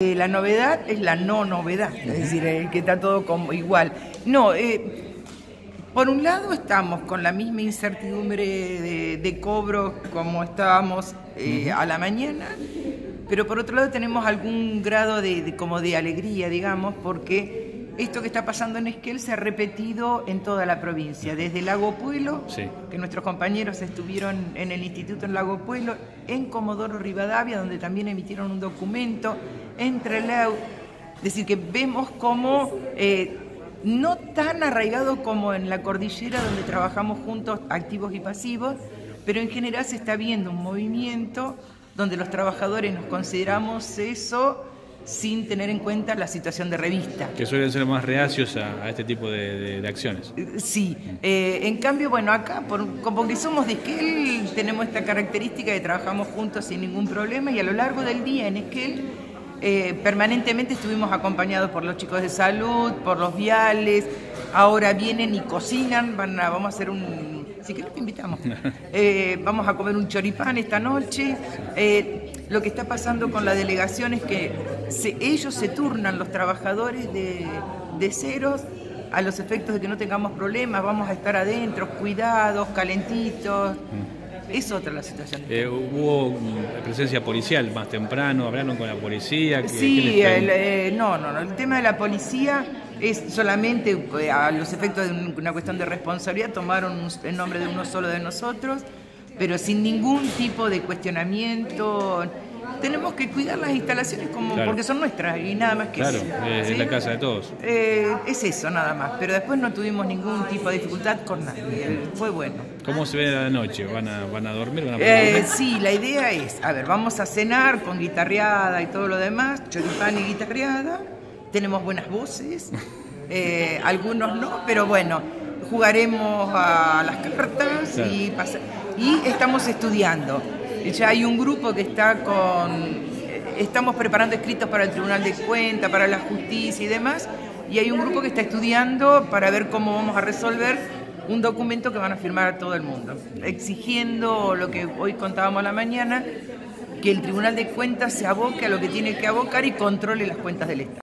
Eh, la novedad es la no novedad, es decir, eh, que está todo como igual. No, eh, por un lado estamos con la misma incertidumbre de, cobro como estábamos a la mañana, pero por otro lado tenemos algún grado de, como de alegría, digamos, porque esto que está pasando en Esquel se ha repetido en toda la provincia, desde Lago Pueblo, que nuestros compañeros estuvieron en el Instituto en Lago Pueblo, en Comodoro Rivadavia, donde también emitieron un documento, entre Leu, es decir, que vemos como eh, no tan arraigado como en la cordillera donde trabajamos juntos activos y pasivos, pero en general se está viendo un movimiento donde los trabajadores nos consideramos eso sin tener en cuenta la situación de revista. Que suelen ser más reacios a, este tipo de, acciones. Eh, sí, eh, en cambio, bueno, acá, por, como que somos de Esquel, tenemos esta característica de trabajamos juntos sin ningún problema y a lo largo del día en Esquel eh, permanentemente estuvimos acompañados por los chicos de salud, por los viales, ahora vienen y cocinan, van a, vamos a hacer un... Si querés te invitamos. Eh, vamos a comer un choripán esta noche. Eh, lo que está pasando con la delegación es que ellos se turnan, los trabajadores de, de ceros, a los efectos de que no tengamos problemas, vamos a estar adentro, cuidados, calentitos. Mm. Es otra la situación. Eh, ¿Hubo presencia policial más temprano? ¿Hablaron con la policía? Sí, eh, no, no, no. El tema de la policía es solamente eh, a los efectos de una cuestión de responsabilidad, tomaron el nombre de uno solo de nosotros, pero sin ningún tipo de cuestionamiento tenemos que cuidar las instalaciones como porque son nuestras y nada más que claro, eso. es la casa de todos. Eh, es eso, nada más. Pero después no tuvimos ningún tipo de dificultad con nadie. Fue bueno. ¿Cómo se ve la noche? ¿Van a, van a dormir? Eh, sí, la idea es, a ver, vamos a cenar con guitarreada y todo lo demás, choripán y guitarreada. Tenemos buenas voces, eh, algunos no, pero bueno, jugaremos a las cartas y, y estamos estudiando. Ya hay un grupo que está con... Estamos preparando escritos para el Tribunal de Cuentas, para la justicia y demás, y hay un grupo que está estudiando para ver cómo vamos a resolver un documento que van a firmar a todo el mundo, exigiendo lo que hoy contábamos a la mañana, que el Tribunal de Cuentas se aboque a lo que tiene que abocar y controle las cuentas del Estado.